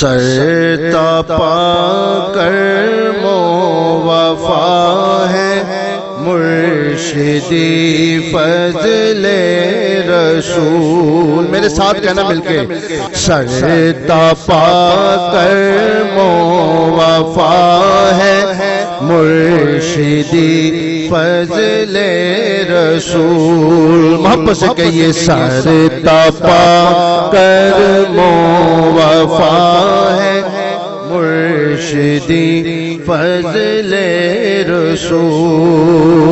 سر تپا کر مو وفا ہے مرشدی فضل رسول۔ میرے ساتھ کہنا مل کے۔ سر تپا کر مو وفا ہے مرشدی فضل رسول محبت سے کہیے سر تپا کر مو وفا ہے۔ مرشدی فضل رسول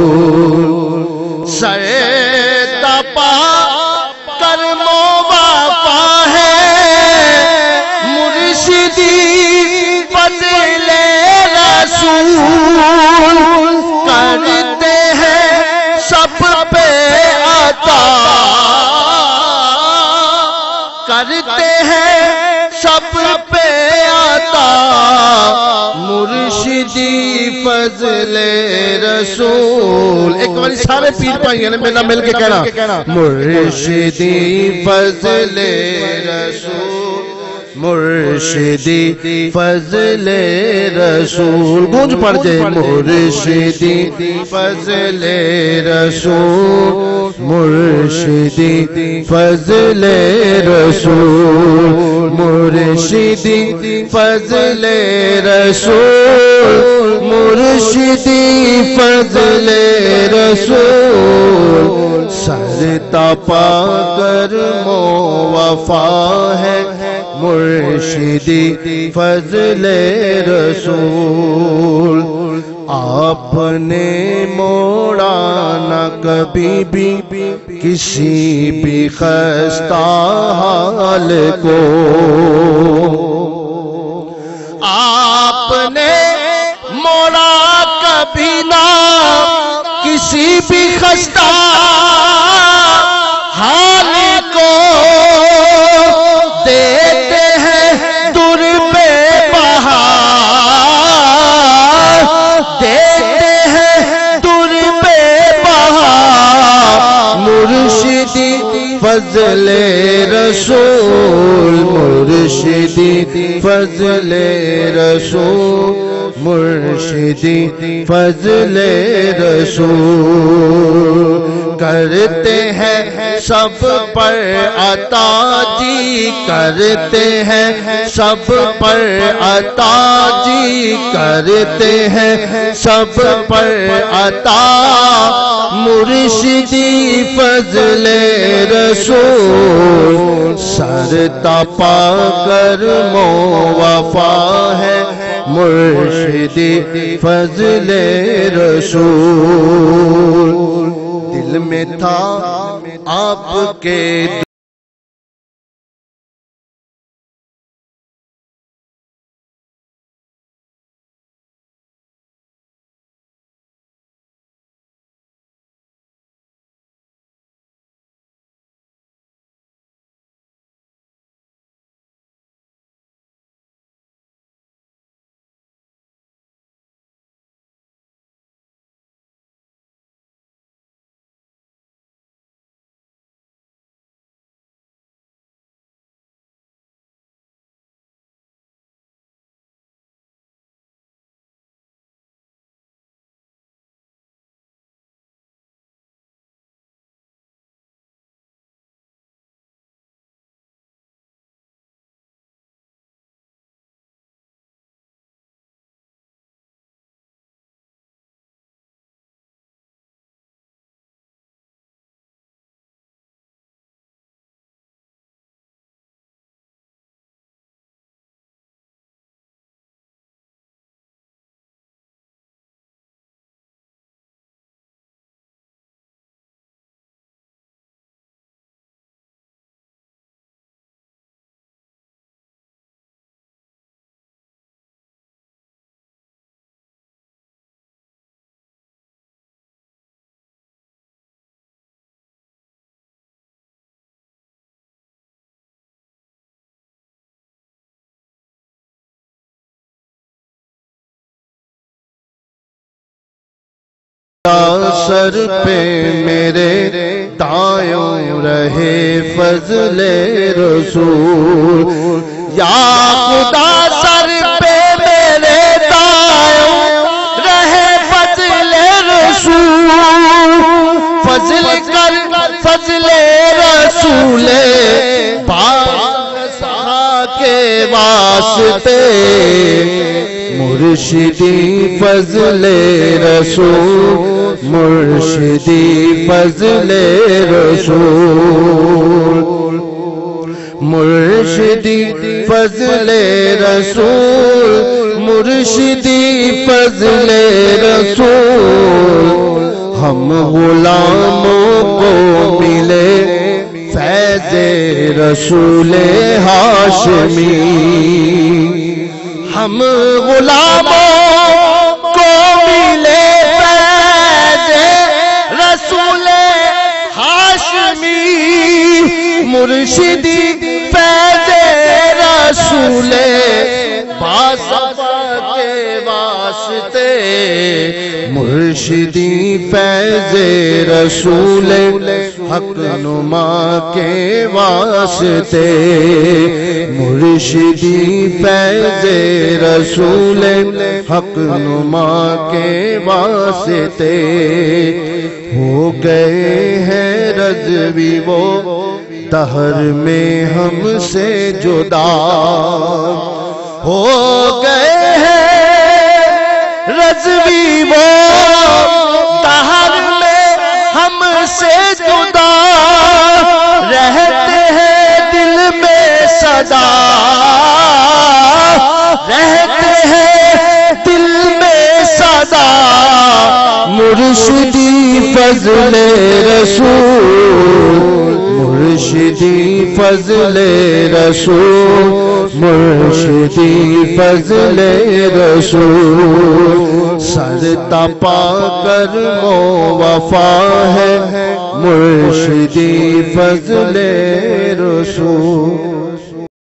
دی فضل رسول۔ ایک بار سارے پیر پائیں نے میرا مل کے کہنا، مرشدی، فضل رسول۔ مرشدی فضل رسول گونج پڑ جائے مرشدی فضل رسول مرشدی فضل رسول مرشدی فضل رسول مرشدی فضل رسول سر تپا کر مو وفا ہے مرشدی فضل رسول آپ نے موڑا نہ کبھی بھی کسی بھی خستہ حال کو۔ آپ نے موڑا کبھی نہ کسی بھی خستہ فضل رسول مرشدی فضل رسول مرشدی فضل رسول کرتے ہیں سب پر عطا جی کرتے ہیں سب پر عطا جی کرتے ہیں سب پر عطا مرشدی فضل رسول سر تپا کر مو وفا ہے۔ مرشدی فضل رسول دل میں تھا آپ کے سر پہ میرے دایوں رہے فضل رسول۔ یا خدا سر پہ میرے دائیں رہے فضل رسول۔ فضل کر فضل رسول۔ پاک کے واسطے مرشدی فضل رسول، مرشدی فضل رسول، مرشدی فضل رسول، مرشدی فضل رسول۔ ہم غلاموں کو ملے فیض رسول ہاشمی۔ ہم غلاموں کو ملے فیض رسول ہاشمی مرشدی فیض رسول مرشدی فیض رسول، حق نما کے واسطے۔ مرشدی فیض رسول، حق نما کے واسطے۔ ہو گئے ہیں رضوی وہ، دہر میں ہم سے جدا۔ ہو گئے رضوی وہ دہر میں ہم سے جدا رہتے ہیں دل میں صدا۔ رہتے ہیں دل میں صدا۔ مرشدی فضل رسول مرشدی فضل رسول، مرشدی فضل رسول، سر تپا کر مو وفا ہے، مرشدی فضل رسول۔